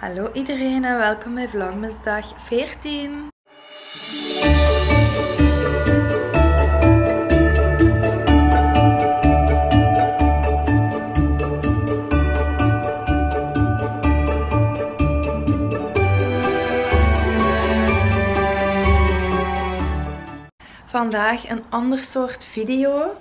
Hallo iedereen en welkom bij Vlogmasdag 14. Vandaag een ander soort video.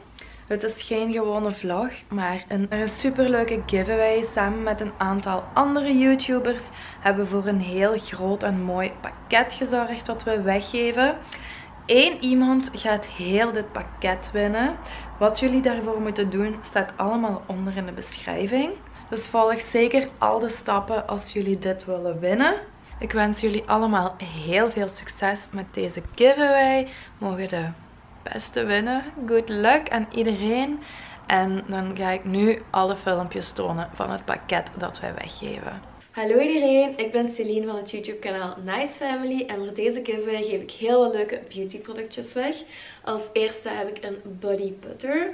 Het is geen gewone vlog, maar een, superleuke giveaway. Samen met een aantal andere YouTubers hebben we voor een heel groot en mooi pakket gezorgd wat we weggeven. Eén iemand gaat heel dit pakket winnen. Wat jullie daarvoor moeten doen staat allemaal onder in de beschrijving. Dus volg zeker al de stappen als jullie dit willen winnen. Ik wens jullie allemaal heel veel succes met deze giveaway. Mogen de beste winnen. Good luck aan iedereen. En dan ga ik nu alle filmpjes tonen van het pakket dat wij weggeven. Hallo iedereen, ik ben Celine van het YouTube kanaal Nice Family en voor deze giveaway geef ik heel wat leuke beauty productjes weg. Als eerste heb ik een body butter,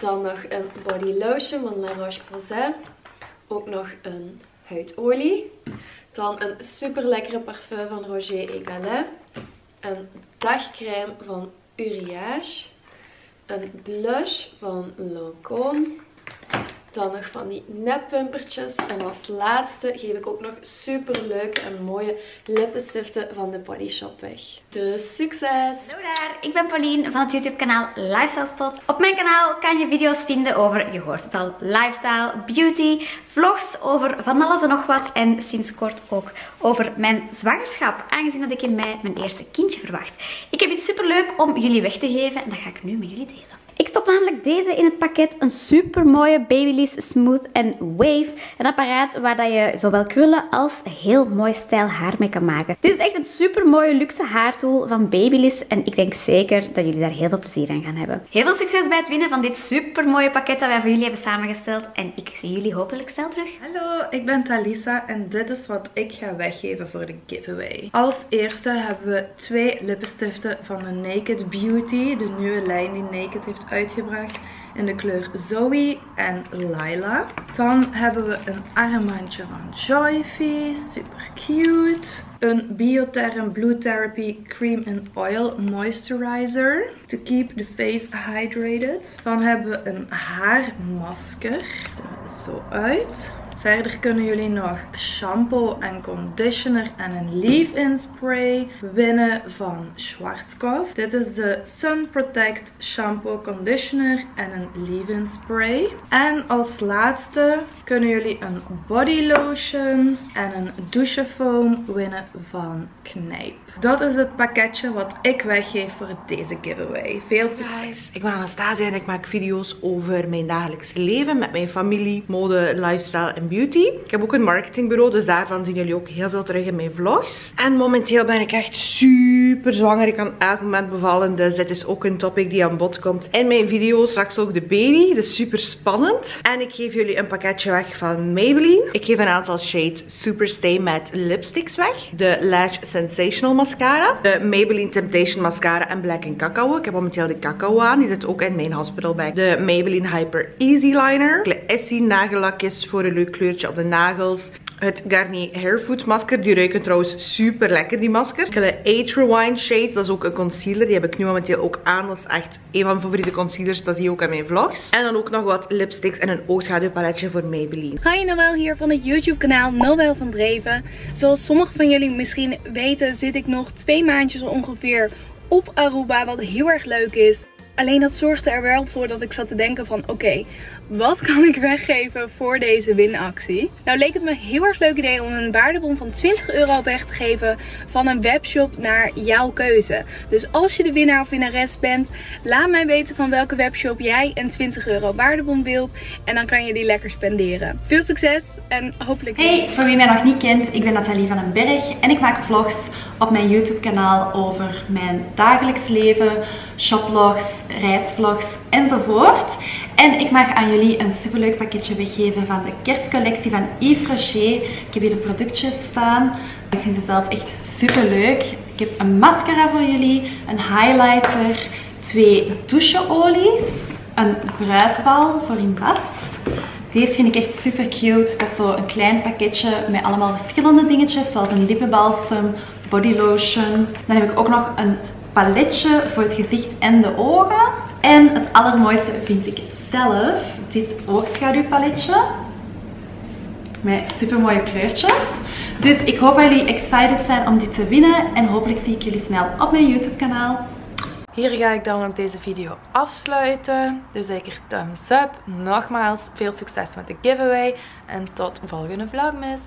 dan nog een body lotion van La Roche-Posay, ook nog een huidolie, dan een super lekkere parfum van Roger Egalet, een dagcrème van Uriage. Een blush van Lancôme. Dan nog van die neppumpertjes. En als laatste geef ik ook nog super leuke en mooie lippenstiften van de Body Shop weg. Dus succes! Hallo daar, ik ben Pauline van het YouTube kanaal Lifestyle Spot. Op mijn kanaal kan je video's vinden over, je hoort het al, lifestyle, beauty, vlogs over van alles en nog wat. En sinds kort ook over mijn zwangerschap, aangezien dat ik in mei mijn eerste kindje verwacht. Ik heb iets super leuk om jullie weg te geven en dat ga ik nu met jullie delen. Ik stop namelijk deze in het pakket. Een super mooie Babyliss Smooth Wave. Een apparaat waar je zowel krullen als heel mooi stijl haar mee kan maken. Dit is echt een super mooie luxe haartool van Babyliss. En ik denk zeker dat jullie daar heel veel plezier aan gaan hebben. Heel veel succes bij het winnen van dit super mooie pakket dat wij voor jullie hebben samengesteld. En ik zie jullie hopelijk snel terug. Hallo, ik ben Talisa en dit is wat ik ga weggeven voor de giveaway. Als eerste hebben we twee lippenstiften van de Naked Beauty. De nieuwe lijn die Naked heeft uitgebracht in de kleur Zoe en Lila. Dan hebben we een armbandje van Joyfie, super cute. Een Biotherm Blue Therapy Cream and Oil Moisturizer to keep the face hydrated. Dan hebben we een haarmasker. Dat zo uit. Verder kunnen jullie nog shampoo en conditioner en een leave-in spray winnen van Schwarzkopf. Dit is de Sun Protect Shampoo Conditioner en een leave-in spray. En als laatste kunnen jullie een body lotion en een douchefoam winnen van Knijp. Dat is het pakketje wat ik weggeef voor deze giveaway. Veel succes! Ik ben Anastasia en ik maak video's over mijn dagelijks leven met mijn familie, mode, lifestyle en beauty. Ik heb ook een marketingbureau, dus daarvan zien jullie ook heel veel terug in mijn vlogs. En momenteel ben ik echt super zwanger. Ik kan elk moment bevallen, dus dit is ook een topic die aan bod komt in mijn video's. Straks ook de baby, dus super spannend. En ik geef jullie een pakketje weg van Maybelline. Ik geef een aantal shades Superstay met lipsticks weg. De Lash Sensational mascara. De Maybelline Temptation mascara en Black Cacao. Ik heb momenteel de cacao aan. Die zit ook in mijn hospitalbag. De Maybelline Hyper Easy Liner. Essie nagellakjes voor een leuk op de nagels. Het Garnier Hairfood masker. Die ruiken trouwens super lekker, die masker. De Age Rewind Shades. Dat is ook een concealer. Die heb ik nu momenteel ook aan. Dat is echt een van mijn favoriete concealers. Dat zie je ook in mijn vlogs. En dan ook nog wat lipsticks en een oogschaduwpaletje voor Maybelline. Hi Noël hier van het YouTube kanaal Noël van Dreven. Zoals sommigen van jullie misschien weten zit ik nog twee maandjes ongeveer op Aruba. Wat heel erg leuk is. Alleen dat zorgde er wel voor dat ik zat te denken van oké, wat kan ik weggeven voor deze winactie? Nou leek het me heel erg leuk idee om een waardebon van 20 euro weg te geven van een webshop naar jouw keuze. Dus als je de winnaar of winnares bent, laat mij weten van welke webshop jij een 20 euro waardebon wilt. En dan kan je die lekker spenderen. Veel succes en hopelijk... Hey, voor wie mij nog niet kent, ik ben Nathalie van den Berg en ik maak vlogs op mijn YouTube kanaal over mijn dagelijks leven, shopvlogs, reisvlogs enzovoort. En ik mag aan jullie een superleuk pakketje weggeven van de kerstcollectie van Yves Rocher. Ik heb hier de productjes staan. Ik vind het zelf echt super leuk. Ik heb een mascara voor jullie, een highlighter, twee doucheolies, een bruisbal voor in bad, Deze vind ik echt super cute. Dat is zo een klein pakketje met allemaal verschillende dingetjes. Zoals een lippenbalsem, body lotion. Dan heb ik ook nog een paletje voor het gezicht en de ogen. En het allermooiste vind ik zelf. Het is oogschaduwpaletje. Met super mooie kleurtjes. Dus ik hoop dat jullie excited zijn om dit te winnen. En hopelijk zie ik jullie snel op mijn YouTube kanaal. Hier ga ik dan ook deze video afsluiten. Dus zeker thumbs up. Nogmaals, veel succes met de giveaway. En tot volgende vlogmas.